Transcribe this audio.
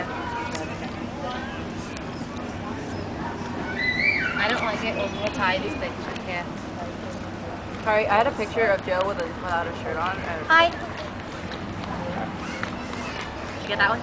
Yeah. I don't like it when we tie these things. I can't. Sorry, I had a picture of Joe with a, without a shirt on. and- Hi. You get that one?